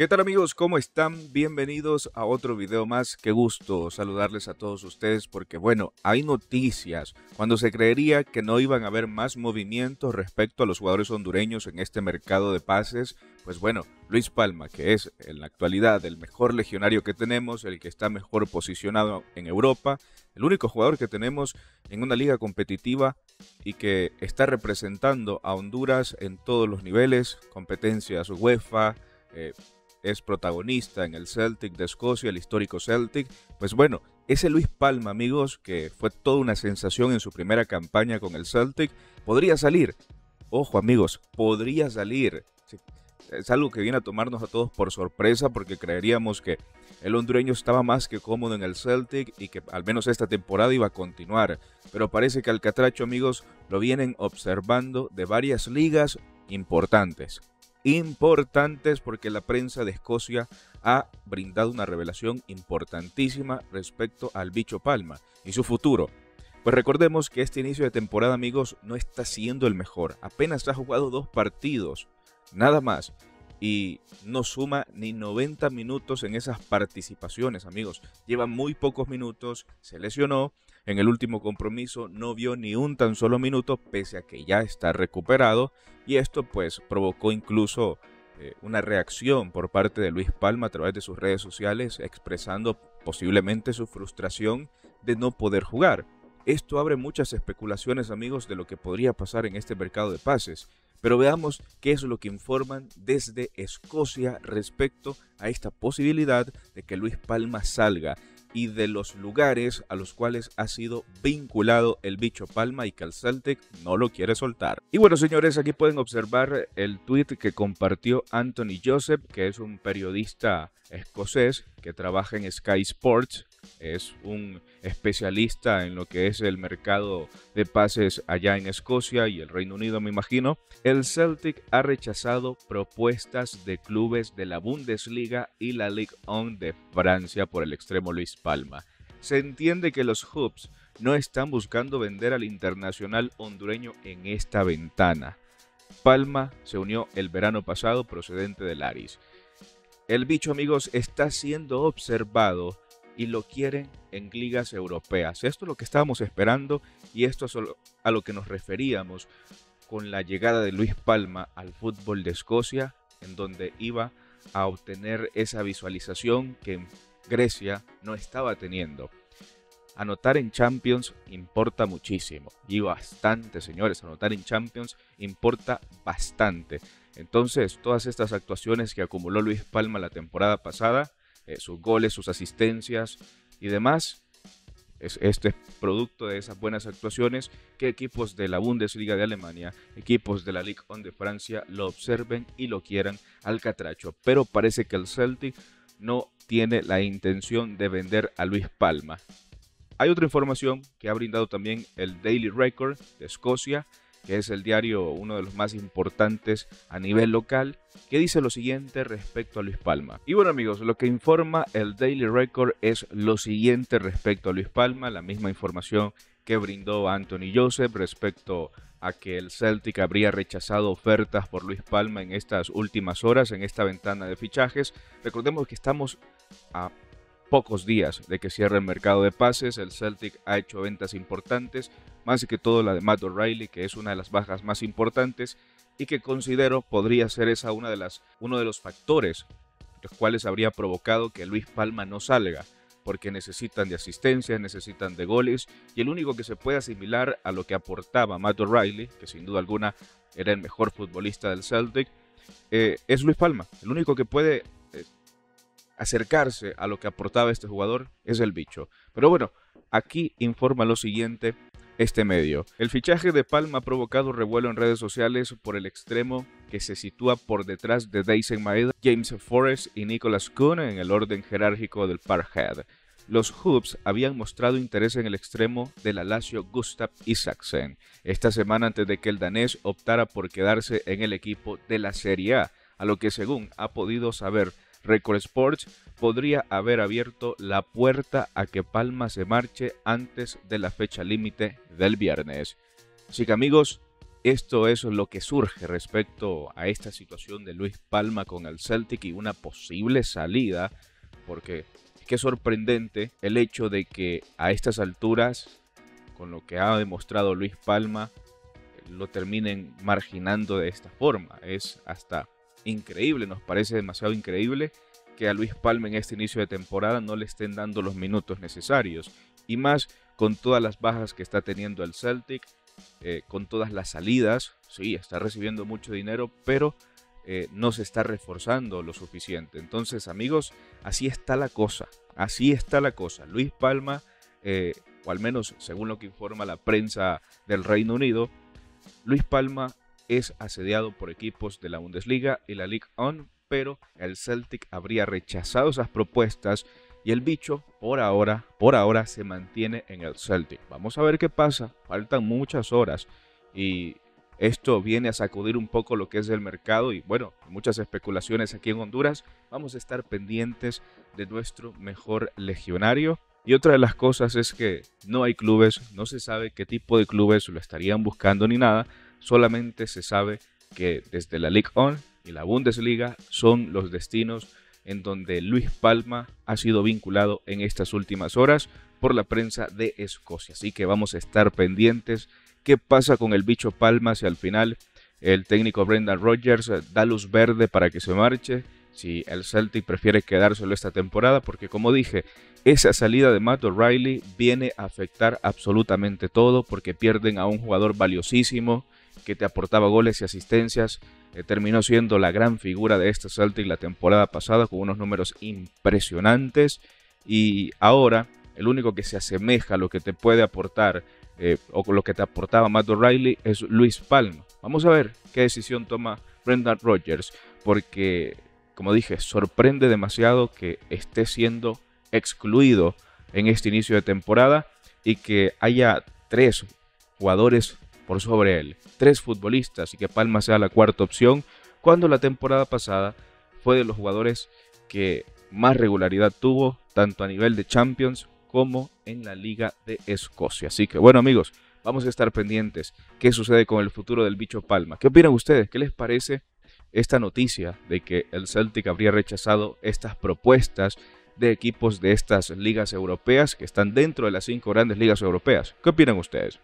¿Qué tal amigos? ¿Cómo están? Bienvenidos a otro video más. Qué gusto saludarles a todos ustedes porque bueno, hay noticias cuando se creería que no iban a haber más movimientos respecto a los jugadores hondureños en este mercado de pases. Pues bueno, Luis Palma, que es en la actualidad el mejor legionario que tenemos, el que está mejor posicionado en Europa, el único jugador que tenemos en una liga competitiva y que está representando a Honduras en todos los niveles, competencias UEFA, eh, es protagonista en el Celtic de Escocia, el histórico Celtic. Pues bueno, ese Luis Palma, amigos, que fue toda una sensación en su primera campaña con el Celtic, podría salir. Ojo, amigos, podría salir. Es algo que viene a tomarnos a todos por sorpresa porque creeríamos que el hondureño estaba más que cómodo en el Celtic y que al menos esta temporada iba a continuar. Pero parece que al Catracho, amigos, lo vienen observando de varias ligas importantes importantes porque la prensa de Escocia ha brindado una revelación importantísima respecto al bicho Palma y su futuro. Pues recordemos que este inicio de temporada, amigos, no está siendo el mejor. Apenas ha jugado dos partidos, nada más. Y no suma ni 90 minutos en esas participaciones, amigos. Lleva muy pocos minutos, se lesionó en el último compromiso no vio ni un tan solo minuto pese a que ya está recuperado y esto pues provocó incluso eh, una reacción por parte de Luis Palma a través de sus redes sociales expresando posiblemente su frustración de no poder jugar. Esto abre muchas especulaciones amigos de lo que podría pasar en este mercado de pases. Pero veamos qué es lo que informan desde Escocia respecto a esta posibilidad de que Luis Palma salga y de los lugares a los cuales ha sido vinculado el bicho Palma y que el Celtic no lo quiere soltar. Y bueno, señores, aquí pueden observar el tweet que compartió Anthony Joseph, que es un periodista escocés que trabaja en Sky Sports es un especialista en lo que es el mercado de pases allá en Escocia y el Reino Unido, me imagino. El Celtic ha rechazado propuestas de clubes de la Bundesliga y la Ligue 1 de Francia por el extremo Luis Palma. Se entiende que los Hubs no están buscando vender al internacional hondureño en esta ventana. Palma se unió el verano pasado procedente del Aris. El bicho, amigos, está siendo observado y lo quieren en ligas europeas. Esto es lo que estábamos esperando y esto es a lo que nos referíamos con la llegada de Luis Palma al fútbol de Escocia, en donde iba a obtener esa visualización que Grecia no estaba teniendo. Anotar en Champions importa muchísimo y bastante, señores. Anotar en Champions importa bastante. Entonces, todas estas actuaciones que acumuló Luis Palma la temporada pasada eh, sus goles, sus asistencias y demás. Es, este producto de esas buenas actuaciones que equipos de la Bundesliga de Alemania, equipos de la Ligue 1 de Francia lo observen y lo quieran al catracho. Pero parece que el Celtic no tiene la intención de vender a Luis Palma. Hay otra información que ha brindado también el Daily Record de Escocia que es el diario uno de los más importantes a nivel local, que dice lo siguiente respecto a Luis Palma. Y bueno amigos, lo que informa el Daily Record es lo siguiente respecto a Luis Palma, la misma información que brindó Anthony Joseph respecto a que el Celtic habría rechazado ofertas por Luis Palma en estas últimas horas, en esta ventana de fichajes. Recordemos que estamos a pocos días de que cierre el mercado de pases, el Celtic ha hecho ventas importantes, más que todo la de Matt O'Reilly, que es una de las bajas más importantes y que considero podría ser esa una de las, uno de los factores los cuales habría provocado que Luis Palma no salga, porque necesitan de asistencia, necesitan de goles, y el único que se puede asimilar a lo que aportaba Matt O'Reilly, que sin duda alguna era el mejor futbolista del Celtic, eh, es Luis Palma. El único que puede acercarse a lo que aportaba este jugador es el bicho. Pero bueno, aquí informa lo siguiente este medio. El fichaje de Palma ha provocado revuelo en redes sociales por el extremo que se sitúa por detrás de Dyson Maeda, James Forrest y Nicholas Kuhn en el orden jerárquico del Parkhead. Los Hoops habían mostrado interés en el extremo del Alacio Gustav Isaksen esta semana antes de que el danés optara por quedarse en el equipo de la Serie A, a lo que según ha podido saber Record Sports podría haber abierto la puerta a que Palma se marche antes de la fecha límite del viernes. Así que amigos, esto es lo que surge respecto a esta situación de Luis Palma con el Celtic y una posible salida, porque es sorprendente el hecho de que a estas alturas, con lo que ha demostrado Luis Palma, lo terminen marginando de esta forma. Es hasta increíble, nos parece demasiado increíble que a Luis Palma en este inicio de temporada no le estén dando los minutos necesarios. Y más con todas las bajas que está teniendo el Celtic, eh, con todas las salidas. Sí, está recibiendo mucho dinero, pero eh, no se está reforzando lo suficiente. Entonces, amigos, así está la cosa. Así está la cosa. Luis Palma, eh, o al menos según lo que informa la prensa del Reino Unido, Luis Palma es asediado por equipos de la Bundesliga y la Ligue 1, pero el Celtic habría rechazado esas propuestas y el bicho por ahora, por ahora se mantiene en el Celtic. Vamos a ver qué pasa, faltan muchas horas y esto viene a sacudir un poco lo que es el mercado y bueno, muchas especulaciones aquí en Honduras. Vamos a estar pendientes de nuestro mejor legionario. Y otra de las cosas es que no hay clubes, no se sabe qué tipo de clubes lo estarían buscando ni nada, solamente se sabe que desde la Ligue 1 y la Bundesliga son los destinos en donde Luis Palma ha sido vinculado en estas últimas horas por la prensa de Escocia. Así que vamos a estar pendientes qué pasa con el bicho Palma si al final el técnico Brendan Rodgers da luz verde para que se marche, si el Celtic prefiere quedárselo esta temporada, porque como dije, esa salida de Matt O'Reilly viene a afectar absolutamente todo porque pierden a un jugador valiosísimo que te aportaba goles y asistencias, eh, terminó siendo la gran figura de este Celtic la temporada pasada con unos números impresionantes y ahora el único que se asemeja a lo que te puede aportar eh, o lo que te aportaba Matt O'Reilly es Luis Palma. Vamos a ver qué decisión toma Brendan Rodgers porque como dije sorprende demasiado que esté siendo excluido en este inicio de temporada y que haya tres jugadores por sobre él, tres futbolistas y que Palma sea la cuarta opción, cuando la temporada pasada fue de los jugadores que más regularidad tuvo, tanto a nivel de Champions como en la Liga de Escocia. Así que bueno amigos, vamos a estar pendientes qué sucede con el futuro del bicho Palma. ¿Qué opinan ustedes? ¿Qué les parece esta noticia de que el Celtic habría rechazado estas propuestas de equipos de estas ligas europeas que están dentro de las cinco grandes ligas europeas? ¿Qué opinan ustedes?